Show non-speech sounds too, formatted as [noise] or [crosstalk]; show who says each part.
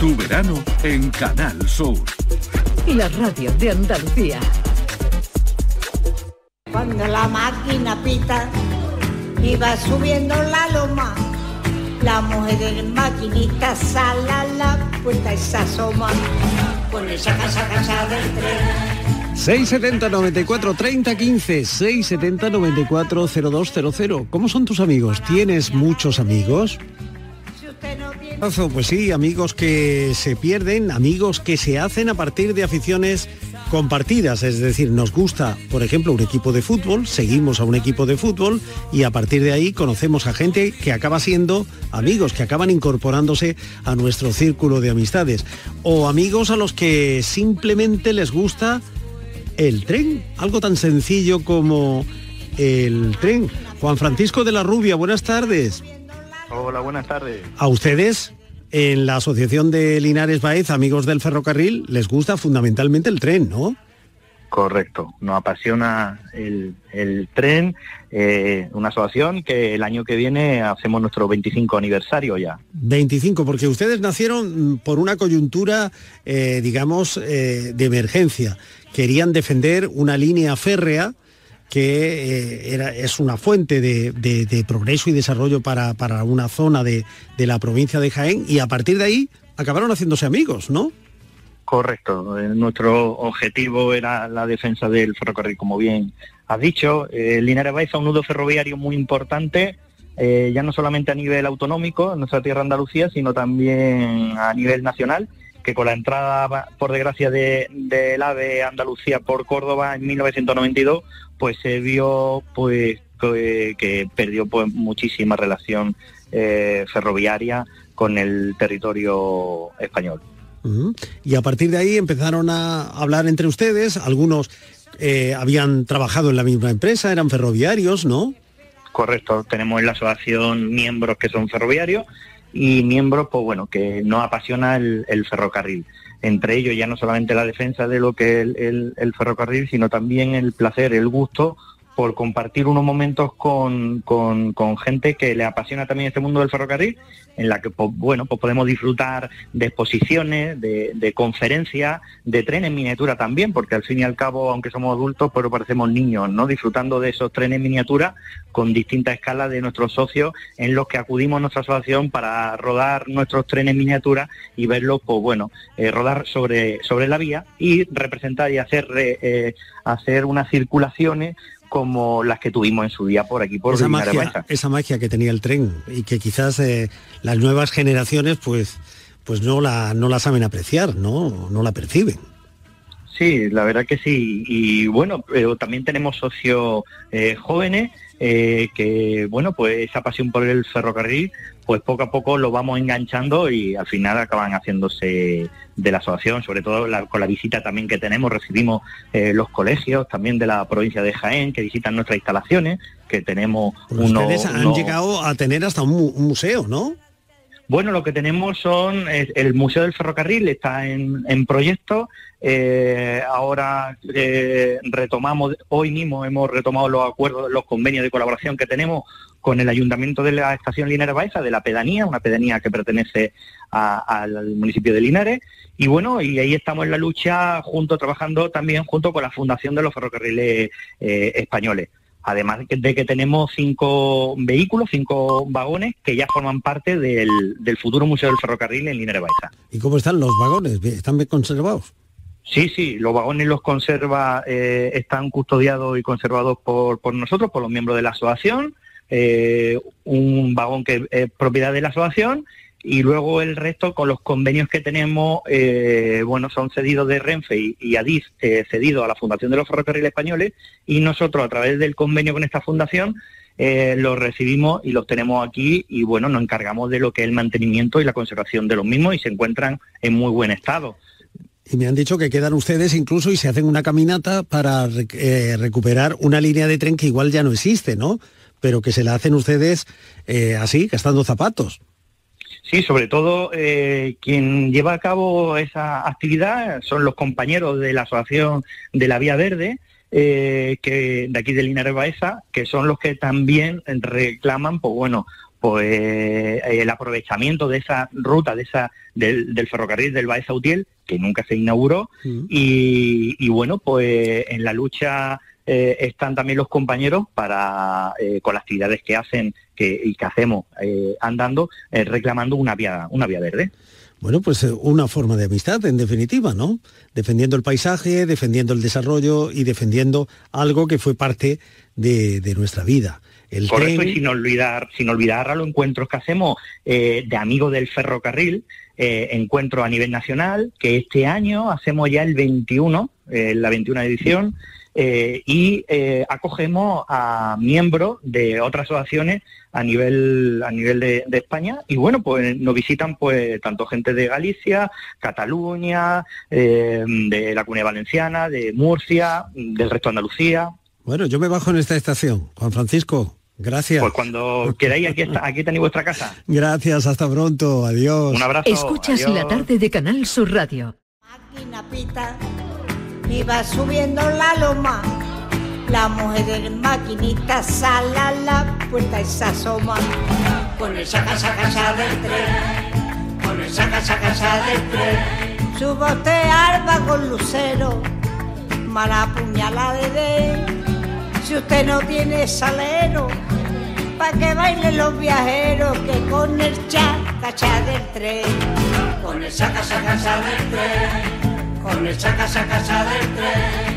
Speaker 1: Tu verano en Canal Sur.
Speaker 2: La radio de Andalucía.
Speaker 3: Cuando la máquina pita y va subiendo la loma, la mujer del maquinista sale a la puerta y se asoma con esa casa casa del tren.
Speaker 4: 670 94 30 15 670 94 0200 ¿Cómo son tus amigos? ¿Tienes muchos amigos? Pues sí, amigos que se pierden, amigos que se hacen a partir de aficiones compartidas, es decir, nos gusta, por ejemplo, un equipo de fútbol, seguimos a un equipo de fútbol y a partir de ahí conocemos a gente que acaba siendo amigos, que acaban incorporándose a nuestro círculo de amistades, o amigos a los que simplemente les gusta el tren, algo tan sencillo como el tren. Juan Francisco de la Rubia, buenas tardes.
Speaker 5: Hola, buenas tardes.
Speaker 4: A ustedes en la Asociación de Linares Baez, Amigos del Ferrocarril, les gusta fundamentalmente el tren, ¿no?
Speaker 5: Correcto, nos apasiona el, tren, eh, una asociación que el año que viene hacemos nuestro 25 aniversario ya.
Speaker 4: 25, porque ustedes nacieron mm, por una coyuntura, eh, digamos, eh, de emergencia. Querían defender una línea férrea que eh, era, es una fuente de, progreso y desarrollo para, una zona de, la provincia de Jaén y a partir de ahí acabaron haciéndose amigos, ¿no?
Speaker 5: Correcto. Eh, nuestro objetivo era la defensa del ferrocarril, como bien has dicho. Eh, Linares Baiza, un nudo ferroviario muy importante, eh, ya no solamente a nivel autonómico en nuestra tierra Andalucía, sino también a nivel nacional que con la entrada, por desgracia, del de, AVE Andalucía por Córdoba en 1992, pues se vio pues que, perdió pues muchísima relación eh, ferroviaria con el territorio español.
Speaker 4: Y a partir de ahí empezaron a hablar entre ustedes, algunos eh, habían trabajado en la misma empresa, eran ferroviarios, ¿no?
Speaker 5: Correcto, tenemos en la asociación miembros que son ferroviarios y miembros, pues bueno, que nos apasiona el, ferrocarril. Entre ellos ya no solamente la defensa de lo que es el ferrocarril, sino también el placer, el gusto por compartir unos momentos con, gente que le apasiona también este mundo del ferrocarril, en la que pues, bueno, pues podemos disfrutar de exposiciones, de, conferencias, de trenes en miniatura también, porque al fin y al cabo, aunque somos adultos, pero parecemos niños, ¿no? Disfrutando de esos trenes en miniatura con distintas escalas de nuestros socios en los que acudimos a nuestra asociación para rodar nuestros trenes en miniatura y verlos, pues bueno, eh, rodar sobre, sobre la vía y representar y hacer, eh, hacer unas circulaciones como las que tuvimos en su día por aquí por
Speaker 4: esa magia, esa magia que tenía el tren y que quizás eh, las nuevas generaciones pues pues no la no la saben apreciar no no la perciben
Speaker 5: sí la verdad que sí y bueno pero también tenemos socios eh, jóvenes eh, que bueno pues esa pasión por el ferrocarril pues poco a poco lo vamos enganchando y al final acaban haciéndose de la asociación, sobre todo con la visita también que tenemos, recibimos eh, los colegios también de la provincia de Jaén que visitan nuestras instalaciones, que tenemos
Speaker 4: pues Ustedes han llegado a tener hasta un, museo, ¿no?
Speaker 5: Bueno, lo que tenemos son el Museo del Ferrocarril, está en, proyecto. Eh, ahora eh, retomamos, hoy mismo hemos retomado los acuerdos, los convenios de colaboración que tenemos con el ayuntamiento de la estación Linares Baeza, de la pedanía, una pedanía que pertenece al municipio de Linares. Y bueno, y ahí estamos en la lucha junto, trabajando también junto con la Fundación de los Ferrocarriles eh, Españoles. Además de que tenemos cinco vehículos, cinco vagones que ya forman parte del, futuro Museo del Ferrocarril en Linares Baeza.
Speaker 4: ¿Y cómo están los vagones? ¿Están bien conservados?
Speaker 5: Sí, sí, los vagones los conserva, eh, están custodiados y conservados por, por nosotros, por los miembros de la asociación. Eh, un vagón que es propiedad de la asociación y luego el resto con los convenios que tenemos, eh, bueno, son cedidos de Renfe y, y Adif, eh, cedidos a la Fundación de los Ferrocarriles Españoles y nosotros a través del convenio con esta fundación los recibimos y los tenemos aquí y bueno, nos encargamos de lo que es el mantenimiento y la conservación de los mismos y se encuentran en muy buen estado.
Speaker 4: Y me han dicho que quedan ustedes incluso y se hacen una caminata para recuperar una línea de tren que igual ya no existe, ¿no? pero que se la hacen ustedes eh, así, gastando zapatos.
Speaker 5: Sí, sobre todo eh, quien lleva a cabo esa actividad son los compañeros de la Asociación de la Vía Verde, eh, que de aquí de Linares Baeza, que son los que también reclaman, pues bueno, pues el aprovechamiento de esa ruta, de esa del, ferrocarril del Baez Utiel, que nunca se inauguró, mm. y, bueno, pues en la lucha eh, están también los compañeros para, eh, con las actividades que hacen que, y que hacemos eh, andando, reclamando una vía, una vía verde.
Speaker 4: Bueno, pues una forma de amistad, en definitiva, ¿no? Defendiendo el paisaje, defendiendo el desarrollo y defendiendo algo que fue parte de, nuestra vida.
Speaker 5: El Correcto, y sin olvidar, sin olvidar a los encuentros que hacemos de amigos del ferrocarril, encuentro a nivel nacional, que este año hacemos ya el 21, la 21 edición, eh, y eh, acogemos a miembros de otras asociaciones a nivel a nivel de, España y bueno pues nos visitan pues tanto gente de Galicia, Cataluña, eh, de la Comunidad Valenciana, de Murcia, del resto de Andalucía.
Speaker 4: Bueno, yo me bajo en esta estación, Juan Francisco. Gracias.
Speaker 5: Pues cuando queráis, aquí, está, aquí tenéis vuestra casa. [laughs]
Speaker 4: Gracias, hasta pronto, adiós.
Speaker 5: Un abrazo.
Speaker 2: Escuchas la tarde de Canal Sur Radio
Speaker 3: iba subiendo la loma. La mujer del maquinista sale a la puerta y se asoma. Con el saca saca del tren, con el saca saca del tren. Su bote arba con lucero, mala puñalada de Si usted no tiene salero, pa' que bailen los viajeros que con el chaca del tren, con el saca saca del tren con el saca, saca, del tren.